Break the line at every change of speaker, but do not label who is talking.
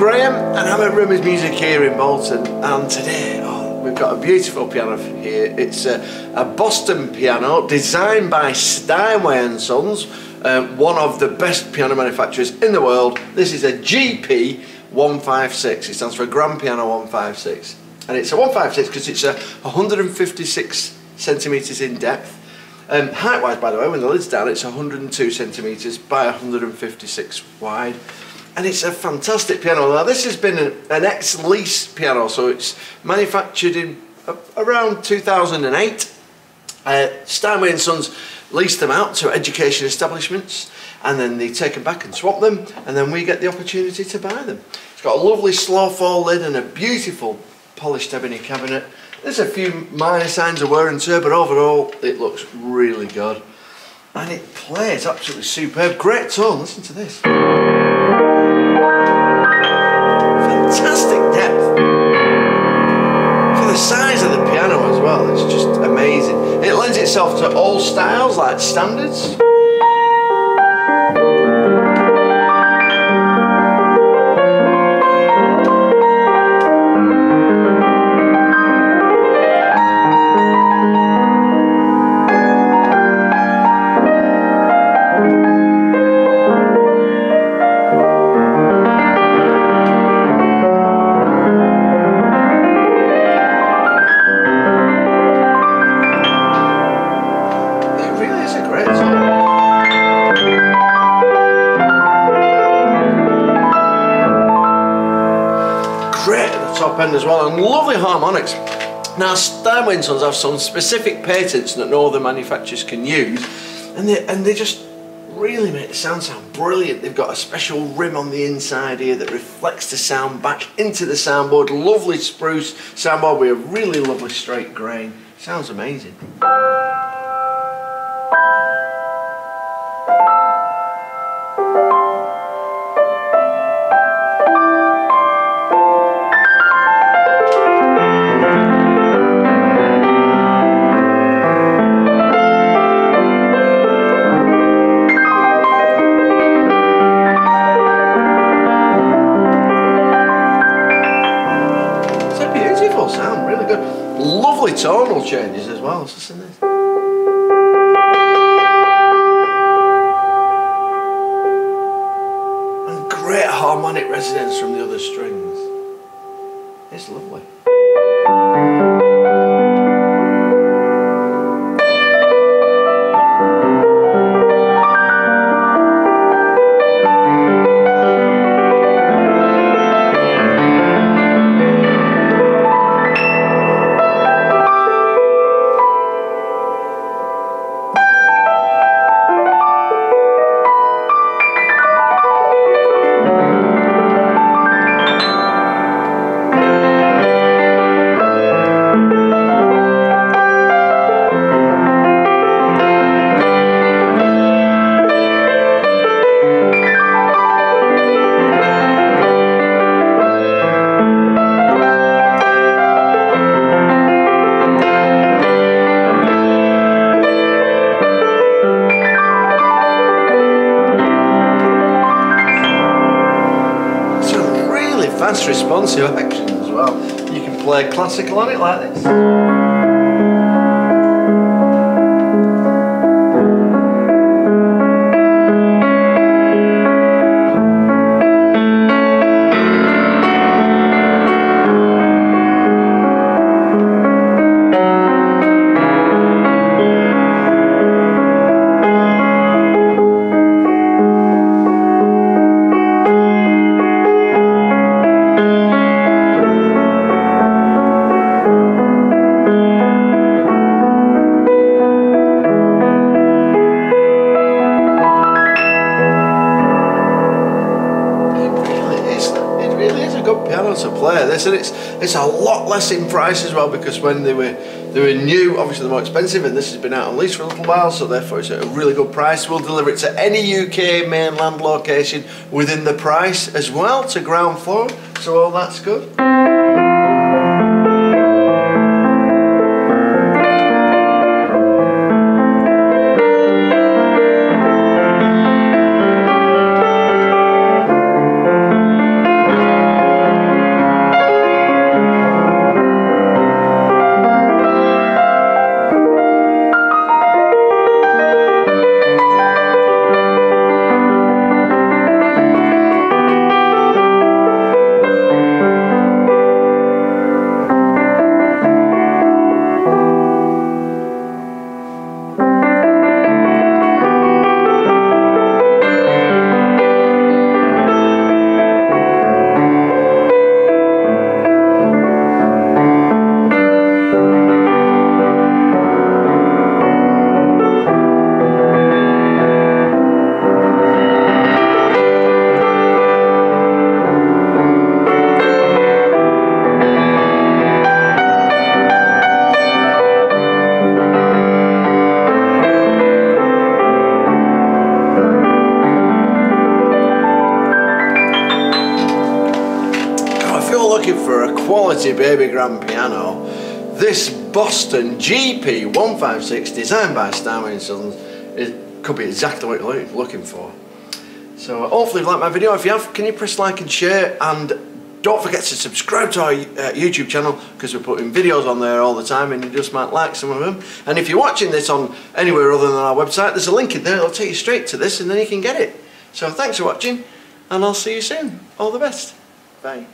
I'm at Rimmers Music here in Bolton and today oh, we've got a beautiful piano here. It's a, a Boston piano designed by Steinway and Sons, um, one of the best piano manufacturers in the world. This is a GP 156, it stands for Grand Piano 156 and it's a 156 because it's a 156 centimetres in depth. Um, height wise by the way, when the lid's down it's 102 centimetres by 156 wide and it's a fantastic piano. Now this has been an, ex-lease piano, so it's manufactured in around 2008. Uh, Steinway Sons leased them out to education establishments and then they take them back and swap them and then we get the opportunity to buy them. It's got a lovely slow fall lid and a beautiful polished ebony cabinet. There's a few minor signs of wear and tear but overall it looks really good. And it plays absolutely superb. Great tone, listen to this. Just amazing. It lends itself to all styles like standards. End as well and lovely harmonics. Now and Sons have some specific patents that no other manufacturers can use and they, and they just really make the sound sound brilliant. They've got a special rim on the inside here that reflects the sound back into the soundboard. Lovely spruce soundboard with a really lovely straight grain. Sounds amazing. Lovely tonal changes as well, isn't it? And great harmonic resonance from the other strings. It's lovely. Action as well. You can play classical on it like this. Piano to play this and it's it's a lot less in price as well because when they were they were new obviously they're more expensive and this has been out on lease for a little while so therefore it's at a really good price. We'll deliver it to any UK mainland location within the price as well to ground floor so all that's good looking for a quality baby grand piano, this Boston GP156 designed by Steinway & Sons it could be exactly what you're looking for. So hopefully you like my video. If you have, can you press like and share and don't forget to subscribe to our uh, YouTube channel because we're putting videos on there all the time and you just might like some of them. And if you're watching this on anywhere other than our website, there's a link in there. It'll take you straight to this and then you can get it. So thanks for watching and I'll see you soon. All the best. Bye.